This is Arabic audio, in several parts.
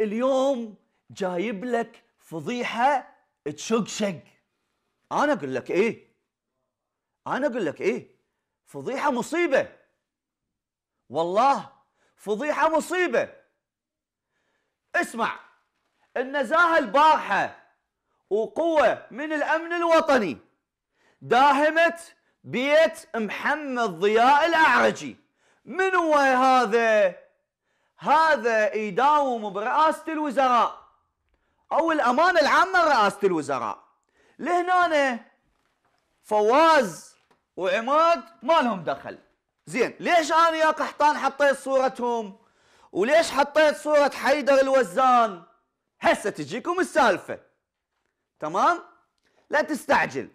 اليوم جايب لك فضيحة تشقشق. أنا أقول لك إيه؟ أنا أقول لك إيه؟ فضيحة مصيبة. والله فضيحة مصيبة. اسمع النزاهة البارحة وقوة من الأمن الوطني داهمت بيت محمد ضياء الأعرجي. من هو هذا؟ هذا يداوم برئاسة الوزراء. أو الأمانة العامة لرئاسه الوزراء. لهنا فواز وعماد ما لهم دخل. زين ليش أنا يا قحطان حطيت صورتهم؟ وليش حطيت صورة حيدر الوزان؟ هسه تجيكم السالفة. تمام؟ لا تستعجل.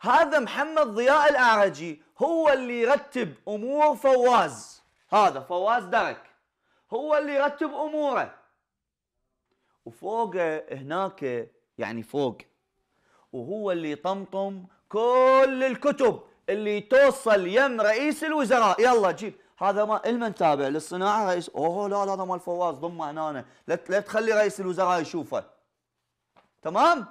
هذا محمد ضياء الأعرجي هو اللي يرتب أمور فواز. هذا فواز درك. هو اللي يرتب أموره. وفوق هناك يعني فوق وهو اللي يطمطم كل الكتب اللي توصل يم رئيس الوزراء. يلا جيب. هذا مال من تابع؟ للصناعة رئيس؟ أوه لا لا هذا مال فواز ضمه هنا لا تخلي رئيس الوزراء يشوفه. تمام؟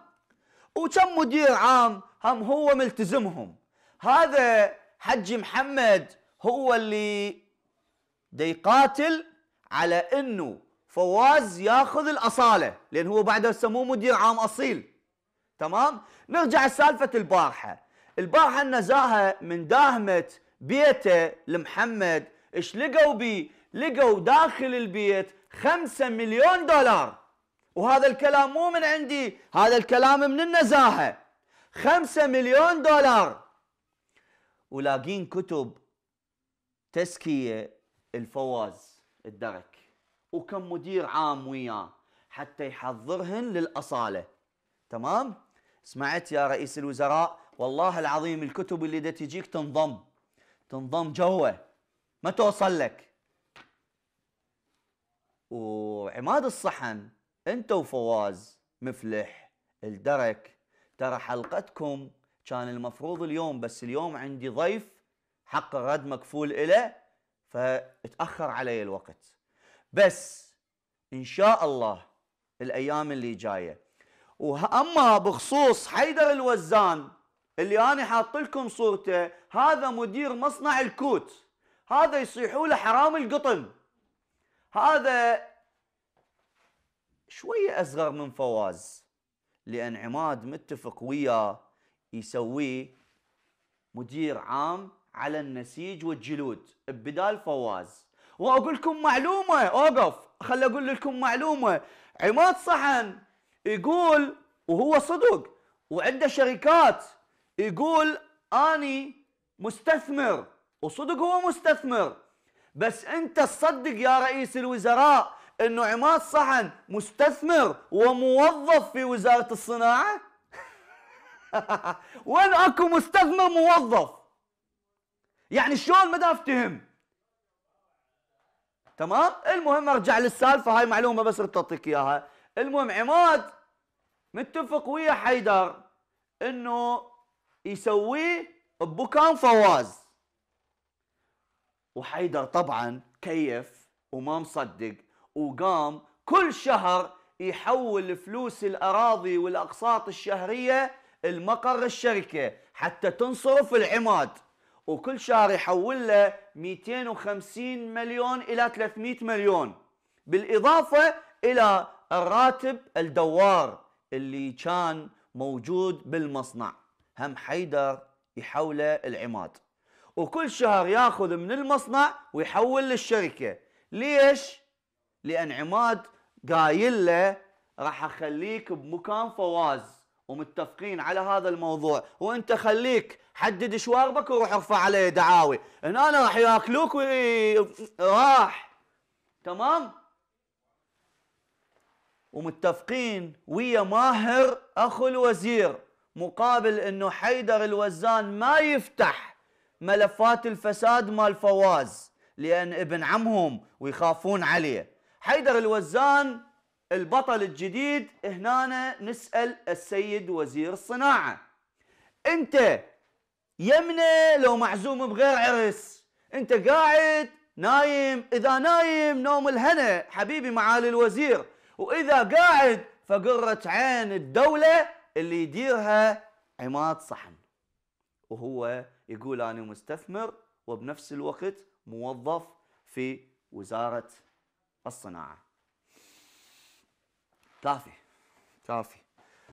وكم مدير عام هم هو ملتزمهم. هذا حج محمد هو اللي دا يقاتل على إنه فواز ياخذ الأصالة لأن هو بعده سموه مدير عام أصيل. تمام؟ نرجع لسالفة البارحة. البارحة النزاهه من داهمة بيته لمحمد إيش لقوا بيه؟ لقوا داخل البيت خمسة مليون دولار. وهذا الكلام مو من عندي هذا الكلام من النزاهة خمسة مليون دولار. ولاقين كتب تزكية الفواز. الدرك. وكم مدير عام وياه حتى يحضرهن للأصالة. تمام؟ سمعت يا رئيس الوزراء؟ والله العظيم الكتب اللي دا تجيك تنضم. تنضم جوه. ما توصل لك. وعماد الصحن انت وفواز مفلح الدرك. ترى حلقتكم كان المفروض اليوم بس اليوم عندي ضيف حق الرد مكفول إله. فتأخر علي الوقت. بس إن شاء الله الأيام اللي جاية. وأما بخصوص حيدر الوزان اللي أنا حاط لكم صورته هذا مدير مصنع الكوت. هذا يصيحوا له حرام القطن. هذا شوية أصغر من فواز لأن عماد متفق وياه يسويه مدير عام على النسيج والجلود. بدال فواز. وأقول لكم معلومة أوقف. خلي أقول لكم معلومة. عماد صحن يقول وهو صدق وعنده شركات يقول أني مستثمر. وصدق هو مستثمر. بس أنت تصدق يا رئيس الوزراء إنه عماد صحن مستثمر وموظف في وزارة الصناعة؟ وين أكو مستثمر موظف؟ يعني شلون ما افتهم. تمام؟ المهم ارجع للسالفة هاي معلومة بس اعطيك إياها. المهم عماد متفق ويا حيدر إنه يسويه ببكان فواز. وحيدر طبعا كيف وما مصدق وقام كل شهر يحول فلوس الأراضي والأقساط الشهرية المقر الشركة حتى تنصرف العماد. وكل شهر يحول له 250 مليون إلى 300 مليون بالإضافة إلى الراتب الدوار اللي كان موجود بالمصنع هم حيدر يحوله العماد. وكل شهر ياخذ من المصنع ويحول للشركة. ليش؟ لأن عماد قايل له راح أخليك بمكان فواز. ومتفقين على هذا الموضوع. وانت خليك حدد شواربك وروح ارفع عليه دعاوي. هنا راح ياكلوك راح. تمام؟ ومتفقين ويا ماهر أخو الوزير مقابل إنه حيدر الوزان ما يفتح ملفات الفساد مال فواز لأن ابن عمهم ويخافون عليه. حيدر الوزان البطل الجديد هنا نسأل السيد وزير الصناعة. أنت يمنى لو معزوم بغير عرس. أنت قاعد نايم إذا نايم نوم الهنا حبيبي معالي الوزير. وإذا قاعد فقرة عين الدولة اللي يديرها عماد صحن. وهو يقول أنا مستثمر وبنفس الوقت موظف في وزارة الصناعة. كافي كافي